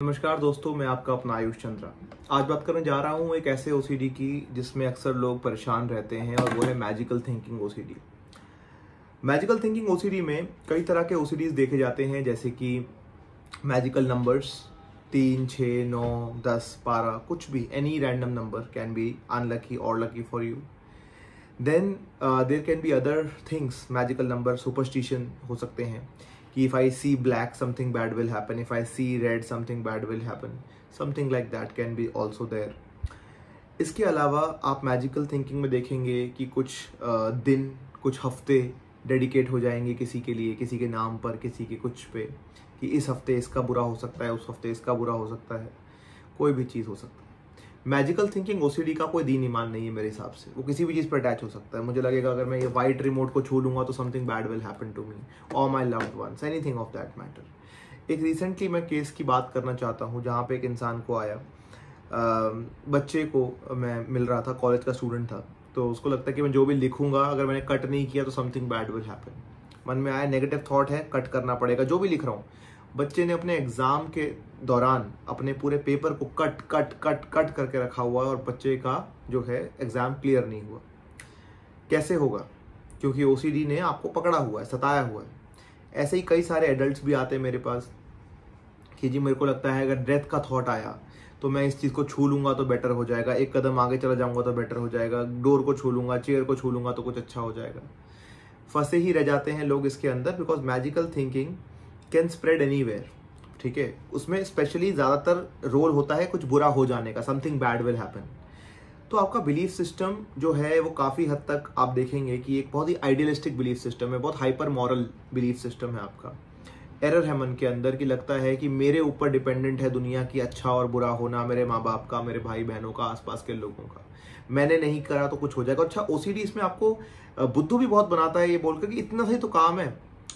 नमस्कार दोस्तों, मैं आपका अपना आयुष चंद्रा। आज बात करने जा रहा हूँ एक ऐसे ओसीडी की जिसमें अक्सर लोग परेशान रहते हैं और वो है magical thinking OCD magical thinking OCD में कई तरह के ओसीडीज देखे जाते हैं, जैसे कि मैजिकल नंबर्स तीन छः नौ, दस, बारह, कुछ भी any random number can be unlucky और lucky for you then there can be other things magical number superstition हो सकते हैं। कि if I see black, something bad will happen. If I see red, something bad will happen. Something like that can be also there. इसके अलावा आप magical thinking में देखेंगे कि कुछ दिन कुछ हफ़्ते डेडिकेट हो जाएँगे किसी के लिए किसी के नाम पर किसी के कुछ पे कि इस हफ़्ते इसका बुरा हो सकता है उस हफ़्ते इसका बुरा हो सकता है कोई भी चीज़ हो सकता है मैजिकल थिंकिंग ओसीडी का कोई दीन ईमान नहीं है मेरे हिसाब से। वो किसी भी चीज़ पर अटैच हो सकता है। मुझे लगेगा अगर मैं ये वाइट रिमोट को छू लूँगा तो something bad will happen to me और my loved ones anything of that matter एक रिसेंटली मैं केस की बात करना चाहता हूँ, जहाँ पे एक इंसान को आया। बच्चे को मैं मिल रहा था कॉलेज का स्टूडेंट था। तो उसको लगता है कि मैं जो भी लिखूँगा, अगर मैंने कट नहीं किया तो समथिंग बैड विल हैपन मन में आया नेगेटिव थॉट है कट करना पड़ेगा, जो भी लिख रहा हूँ। बच्चे ने अपने एग्ज़ाम के दौरान अपने पूरे पेपर को कट कट कट कट करके रखा हुआ है और बच्चे का जो है एग्ज़ाम क्लियर नहीं हुआ। कैसे होगा? क्योंकि ओसीडी ने आपको पकड़ा हुआ है, सताया हुआ है। ऐसे ही कई सारे एडल्ट्स भी आते हैं मेरे पास कि जी मेरे को लगता है अगर डेथ का थॉट आया तो मैं इस चीज़ को छू लूँगा तो बेटर हो जाएगा। एक कदम आगे चला जाऊँगा तो बेटर हो जाएगा। डोर को छू लूँगा चेयर को छू लूँगा तो कुछ अच्छा हो जाएगा। फंसे ही रह जाते हैं लोग इसके अंदर because magical thinking can spread any ठीक है? उसमें स्पेशली ज़्यादातर रोल होता है कुछ बुरा हो जाने का समथिंग बैड विल हैपन तो आपका बिलीफ सिस्टम जो है, वो काफ़ी हद तक आप देखेंगे कि एक बहुत ही आइडियलिस्टिक बिलीफ सिस्टम है, बहुत हाइपर मॉरल बिलीफ सिस्टम है आपका। एरर है मन के अंदर कि लगता है कि मेरे ऊपर डिपेंडेंट है दुनिया की अच्छा और बुरा होना, मेरे माँ बाप का, मेरे भाई बहनों का, आसपास के लोगों का। मैंने नहीं करा तो कुछ हो जाएगा। अच्छा ओसीडी इसमें आपको बुद्धू भी बहुत बनाता है ये बोलकर कि इतना सही तो काम है।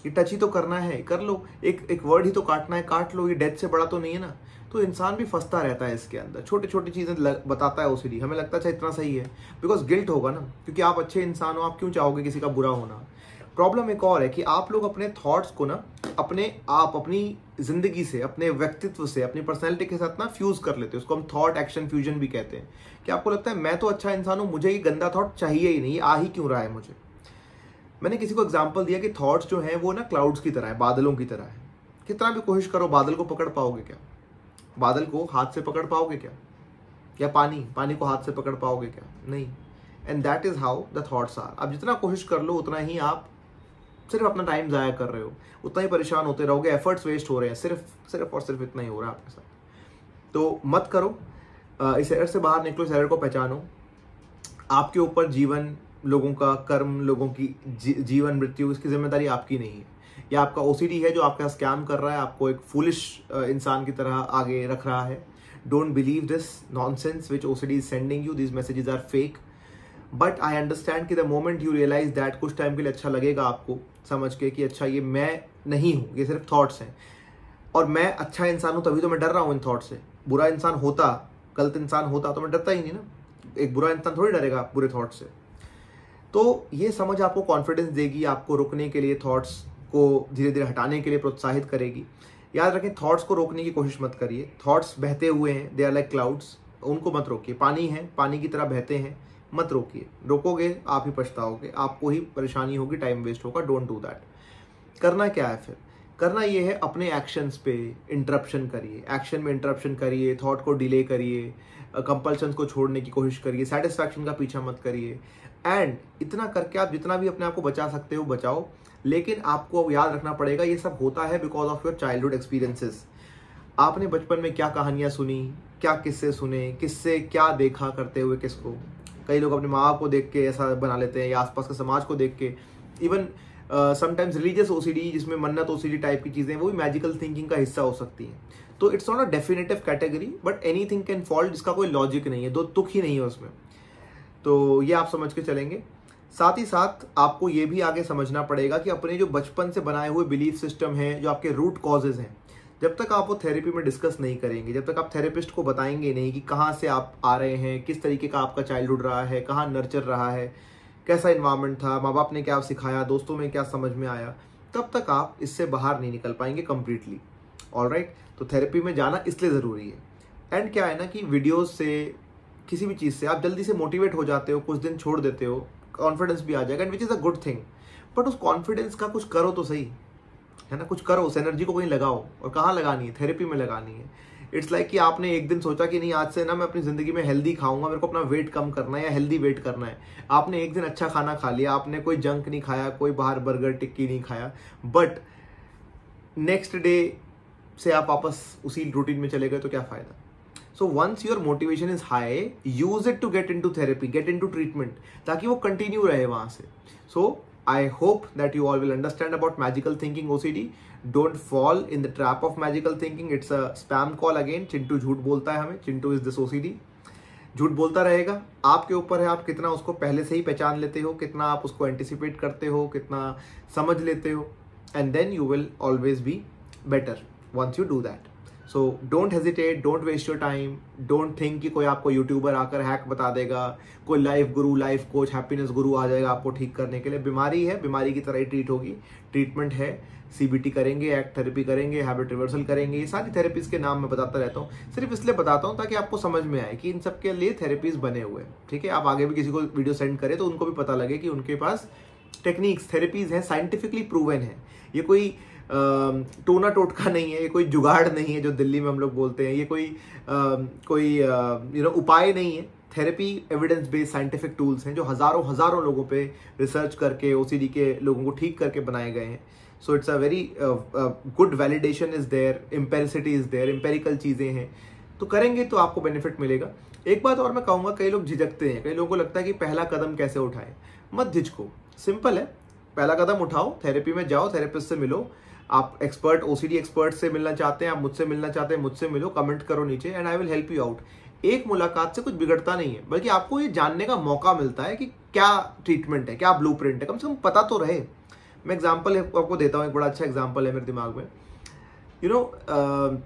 ये टच ही तो करना है, कर लो। एक एक वर्ड ही तो काटना है, काट लो, ये डेथ से बड़ा तो नहीं है ना। तो इंसान भी फंसता रहता है इसके अंदर। छोटी छोटी चीज़ें बताता है ओसीडी हमें लगता है इतना सही है। बिकॉज़ गिल्ट होगा ना। क्योंकि आप अच्छे इंसान हो, आप क्यों चाहोगे किसी का बुरा होना? प्रॉब्लम एक और है कि आप लोग अपने थॉट्स को ना, अपने आप, अपनी ज़िंदगी से, अपने व्यक्तित्व से, अपनी पर्सनैलिटी के साथ ना फ्यूज कर लेते हैं। उसको हम थॉट एक्शन फ्यूजन भी कहते हैं। कि आपको लगता है, मैं तो अच्छा इंसान हूँ, मुझे ये गंदा थॉट चाहिए ही नहीं आ ही क्यों रहा है मुझे? मैंने किसी को एग्ज़ाम्पल दिया कि थॉट्स जो हैं वो ना क्लाउड्स की तरह है, बादलों की तरह है। कितना भी कोशिश करो, बादल को पकड़ पाओगे क्या? बादल को हाथ से पकड़ पाओगे क्या? या पानी पानी को हाथ से पकड़ पाओगे क्या? नहीं। And that is how the thoughts are आप जितना कोशिश कर लो, उतना ही आप सिर्फ़ अपना टाइम ज़ाया कर रहे हो। उतना ही परेशान होते रहोगे एफर्ट्स वेस्ट हो रहे हैं, सिर्फ़ सिर्फ़ और सिर्फ़ इतना ही हो रहा है आपके साथ। तो मत करो। इस एरर से बाहर निकलो, इस एरर को पहचानो। आपके ऊपर जीवन लोगों का कर्म लोगों की जी, जीवन मृत्यु इसकी ज़िम्मेदारी आपकी नहीं है। या आपका ओसीडी है जो आपका स्कैम कर रहा है आपको एक फुलिश इंसान की तरह आगे रख रहा है। Don't believe this nonsense which OCD is sending you this messages are fake but I understand कि the moment you realise that कुछ टाइम के लिए अच्छा लगेगा आपको समझ के कि अच्छा ये मैं नहीं हूँ ये सिर्फ़ थाट्स हैं। और मैं अच्छा इंसान हूँ तभी तो मैं डर रहा हूँ इन थॉट से। बुरा इंसान होता गलत इंसान होता तो मैं डरता ही नहीं ना। एक बुरा इंसान थोड़ी डरेगा बुरे थॉट से। तो ये समझ आपको कॉन्फिडेंस देगी, आपको रुकने के लिए थॉट्स को धीरे धीरे हटाने के लिए प्रोत्साहित करेगी। याद रखें थॉट्स को रोकने की कोशिश मत करिए। थॉट्स बहते हुए हैं दे आर लाइक क्लाउड्स उनको मत रोकिए। पानी है, पानी की तरह बहते हैं, मत रोकिए। रोकोगे, आप ही पछताओगे। आपको ही परेशानी होगी टाइम वेस्ट होगा डोंट डू दैट करना क्या है फिर? करना ये है, अपने एक्शंस पे इंटरप्शन करिए। एक्शन में इंटरप्शन करिए थॉट को डिले करिए कंपल्शन को छोड़ने की कोशिश करिए सेटिस्फैक्शन का पीछा मत करिए। एंड इतना करके आप जितना भी अपने आप को बचा सकते हो, बचाओ। लेकिन आपको अब याद रखना पड़ेगा, ये सब होता है because of your childhood experiences आपने बचपन में क्या कहानियाँ सुनी, क्या किस्से सुने, किससे क्या देखा करते हुए किसको? कई लोग अपने माँ बाप को देख के ऐसा बना लेते हैं या आसपास के समाज को देख के। इवन समटाइम्स रिलीजियस ओसीडी जिसमें मन्नत ओसीडी टाइप की चीज़ें, वो भी मैजिकल थिंकिंग का हिस्सा हो सकती हैं। तो it's not a definitive category but anything can fault जिसका कोई लॉजिक नहीं है, दो तुक ही नहीं है उसमें। तो ये आप समझ के चलेंगे। साथ ही साथ आपको ये भी आगे समझना पड़ेगा कि अपने जो बचपन से बनाए हुए बिलीफ सिस्टम है, जो आपके रूट कॉजेज हैं, जब तक आप वो थेरेपी में डिस्कस नहीं करेंगे, जब तक आप थेरेपिस्ट को बताएँगे नहीं कि कहाँ से आप आ रहे हैं, किस तरीके का आपका चाइल्डहुड रहा है, कहाँ नर्चर रहा है कैसा इन्वायरमेंट था माँ बाप ने क्या सिखाया, दोस्तों में क्या समझ में आया, तब तक आप इससे बाहर नहीं निकल पाएँगे कंप्लीटली ऑल राइट तो तो थेरेपी में जाना इसलिए ज़रूरी है. एंड क्या है ना कि वीडियोज़ से, किसी भी चीज़ से आप जल्दी से मोटिवेट हो जाते हो, कुछ दिन छोड़ देते हो कॉन्फिडेंस भी आ जाएगा and which is a good thing but उस कॉन्फिडेंस का कुछ करो तो सही. है ना? कुछ करो, उस एनर्जी को कहीं लगाओ. और कहाँ लगानी है? थेरेपी में लगानी है. इट्स लाइक कि आपने एक दिन सोचा कि नहीं, आज से ना मैं अपनी ज़िंदगी में हेल्दी खाऊँगा, मेरे को अपना वेट कम करना है या हेल्दी वेट करना है। आपने एक दिन अच्छा खाना खा लिया, आपने कोई जंक नहीं खाया, कोई बाहर बर्गर टिक्की नहीं खाया बट नेक्स्ट डे से आप वापस उसी रूटीन में चले गए तो क्या फ़ायदा? So once your motivation is high use it to get into therapy get into treatment ताकि वो कंटिन्यू रहे वहाँ से। So I hope that you all will understand about magical thinking OCD don't fall in the trap of magical thinking it's a spam call again Chintu झूठ बोलता है हमें. Chintu is this OCD झूठ बोलता रहेगा. आपके ऊपर है. आप कितना उसको पहले से ही पहचान लेते हो. कितना आप उसको एंटिसिपेट करते हो. कितना समझ लेते हो. And then you will always be better once you do that so don't hesitate don't waste your time don't think कि कोई आपको यूट्यूबर आकर हैक बता देगा। कोई लाइफ गुरु लाइफ कोच हैप्पीनेस गुरु आ जाएगा आपको ठीक करने के लिए। बीमारी है, बीमारी की तरह ही ट्रीट होगी। ट्रीटमेंट है सीबीटी करेंगे एक्ट थेरेपी करेंगे हैबिट रिवर्सल करेंगे। ये सारी थेरेपीज के नाम मैं बताता रहता हूँ। सिर्फ़ इसलिए बताता हूँ ताकि आपको समझ में आए कि इन सब के लिए थेरेपीज बने हुए ठीक है? आप आगे भी किसी को वीडियो सेंड करें तो उनको भी पता लगे कि उनके पास टेक्निक्स थेरेपीज हैं साइंटिफिकली प्रूवन है। ये कोई टोना टोटका नहीं है ये कोई जुगाड़ नहीं है जो दिल्ली में हम लोग बोलते हैं। ये कोई आ, कोई यू नो उपाय नहीं है। Therapy evidence based scientific tools हैं जो हज़ारों हज़ारों लोगों पे रिसर्च करके ओसीडी के लोगों को ठीक करके बनाए गए हैं। So it's a very good validation is there empiricity is there empirical चीज़ें हैं। तो करेंगे तो आपको बेनिफिट मिलेगा। एक बात और मैं कहूँगा कई लोग झिझकते हैं। कई लोगों को लगता है कि पहला कदम कैसे उठाएँ? मत झिझको। सिंपल है। पहला कदम उठाओ थेरेपी में जाओ थेरेपिस्ट से मिलो। आप एक्सपर्ट ओसीडी एक्सपर्ट से मिलना चाहते हैं आप मुझसे मिलना चाहते हैं मुझसे मिलो कमेंट करो नीचे and I will help you out एक मुलाकात से कुछ बिगड़ता नहीं है बल्कि आपको ये जानने का मौका मिलता है कि क्या ट्रीटमेंट है क्या ब्लू है। कम से कम पता तो रहे। मैं एग्ज़ाम्पल आपको देता हूँ एक बड़ा अच्छा एग्ज़ाम्पल है मेरे दिमाग में। यू you नो know,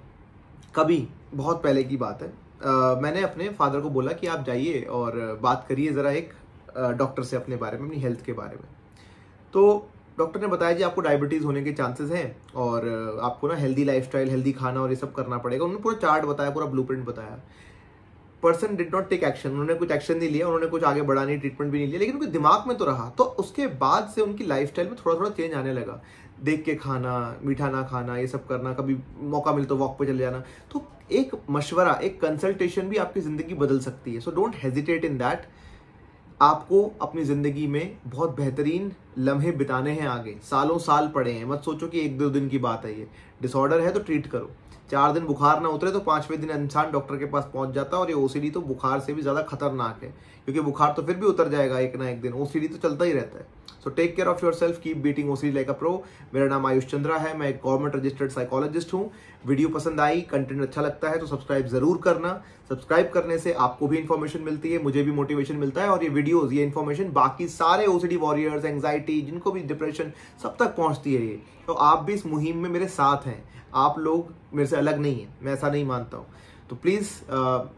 कभी बहुत पहले की बात है। uh, मैंने अपने फादर को बोला कि आप जाइए और बात करिए ज़रा एक डॉक्टर से अपने बारे में अपनी हेल्थ के बारे में। तो डॉक्टर ने बताया जी, आपको डायबिटीज़ होने के चांसेस हैं और आपको ना हेल्दी लाइफस्टाइल हेल्दी खाना और ये सब करना पड़ेगा। उन्होंने पूरा चार्ट बताया, पूरा ब्लूप्रिंट बताया। Person did not take action उन्होंने कुछ एक्शन नहीं लिया, उन्होंने कुछ आगे बढ़ाने ट्रीटमेंट भी नहीं लिया, लेकिन उनके दिमाग में तो रहा। तो उसके बाद से उनकी लाइफ में थोड़ा थोड़ा चेंज आने लगा। देख के खाना, मीठा ना खाना, ये सब करना, कभी मौका मिले तो वॉक पे चले जाना। तो एक मशवरा, एक कंसल्टेशन भी आपकी ज़िंदगी बदल सकती है। So don't hesitate in that आपको अपनी ज़िंदगी में बहुत बेहतरीन लम्हे बिताने हैं आगे। सालों साल पड़े हैं। मत सोचो कि एक दो दिन की बात है ये। डिसऑर्डर है तो ट्रीट करो। चार दिन बुखार ना उतरे तो पाँचवें दिन इंसान डॉक्टर के पास पहुँच जाता है और ये ओसीडी तो बुखार से भी ज़्यादा खतरनाक है, क्योंकि बुखार तो फिर भी उतर जाएगा एक ना एक दिन। ओसीडी तो चलता ही रहता है। So take care of yourself keep beating OC like a pro मेरा नाम आयुष चंद्रा है, मैं एक गवर्नमेंट रजिस्टर्ड साइकोलॉजिस्ट हूँ। वीडियो पसंद आई कंटेंट अच्छा लगता है तो सब्सक्राइब ज़रूर करना। सब्सक्राइब करने से आपको भी इन्फॉर्मेशन मिलती है, मुझे भी मोटिवेशन मिलता है और ये वीडियोस ये इन्फॉर्मेशन बाकी सारे ओसीडी वॉरियर्स एंग्जाइटी जिनको भी डिप्रेशन सब तक पहुँचती है ये। तो आप भी इस मुहिम में मेरे हैं। आप लोग मेरे से अलग नहीं है। मैं ऐसा नहीं मानता हूँ। तो प्लीज़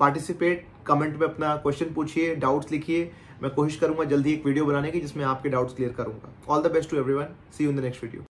पार्टिसिपेट कमेंट में अपना क्वेश्चन पूछिए डाउट्स लिखिए। मैं कोशिश करूँगा जल्दी एक वीडियो बनाने की जिसमें आपके डाउट्स क्लियर करूँगा। All the best to everyone see you in the next video